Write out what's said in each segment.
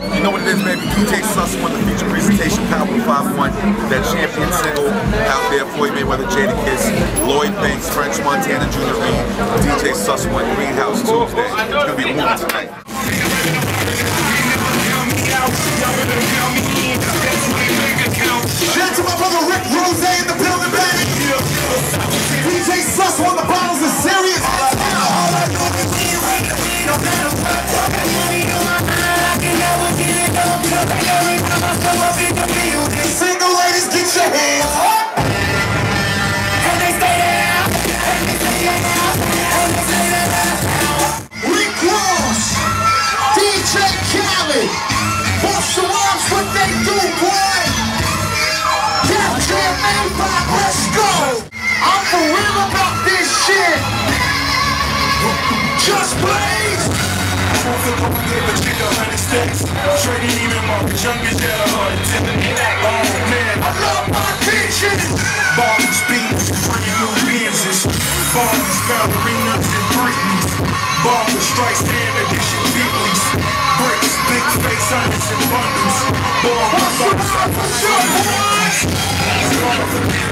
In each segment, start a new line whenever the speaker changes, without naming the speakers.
You know what it is, baby. DJ Sussone the feature presentation, Power 5-1, that champion single out there, Floyd Mayweather, Jadakiss, Lloyd Banks, French Montana, Junior Reid, DJ Sussone Greenhouse Tuesday. It's gonna be moving tonight.
I'm for real about this shit. Just blaze.
Trading even more, young as hell, Oh man,
I love my bitches.
Ballers beats, brand new Benzes. Ballers ballerinas and Britneys. Ballers strikes hand edition Bentleys. Bricks, big face, hundreds and bundles.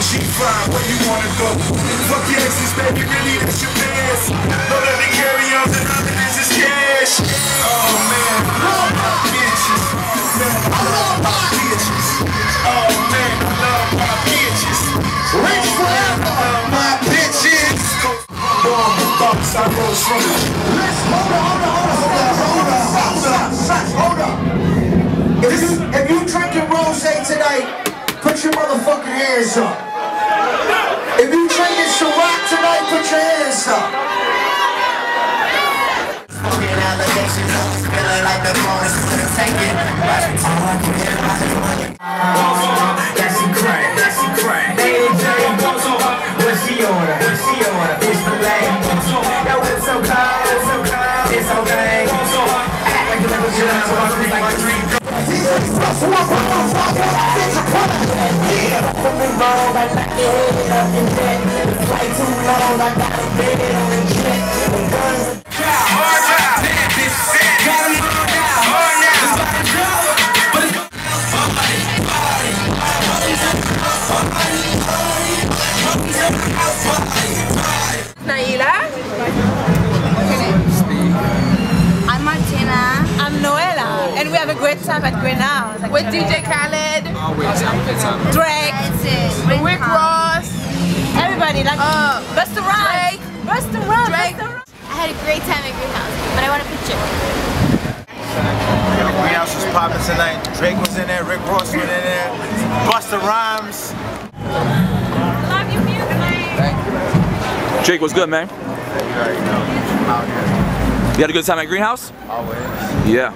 On the G5, where you wanna go? Fuck your exes, baby, really that's your past. Know that they carry on nothing, this is cash. Oh man, love my bitches. Man, I love my bitches. Oh man, I love my bitches.
Rich forever. My bitches.
With thoughts, I from it.
Let's hold on, hold on, hold on, hold on, stop, stop, stop, hold up. If you if you drinking rose tonight, put your motherfucking hands up. If you drinking Ciroc tonight, put your hands up.
That she crack, that she crack. Baby J, what she order? What she order? Fish fillet. Yo, it's so cold, so cold, it's. Act like you like like dream. Head up in bed. The flight too long, I got a bed on the jet. The guns
Hard out, bad bitch, got. Hard now, it's about to drop. But it's
Naila. Great time at Greenhouse. With DJ Khaled.
Always have a good time.
Drake. Rick Ross. Everybody. Like uh, Busta Rhymes. Drake. Busta Rhymes. Drake.
I had a great time at Greenhouse, but I want a picture.
Greenhouse was popping tonight. Drake was in there, Rick Ross was in there, Busta Rhymes.
Love your music.
Jake, what's good, man?
You already know. I'm out here.
You had a good time at Greenhouse?
Always.
Yeah.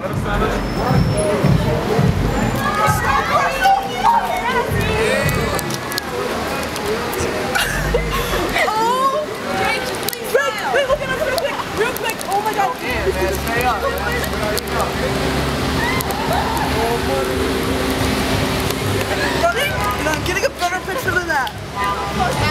Oh, Rachel!
Wait, open up real quick. Real quick. Oh my god. Running? And I'm getting a better picture than that.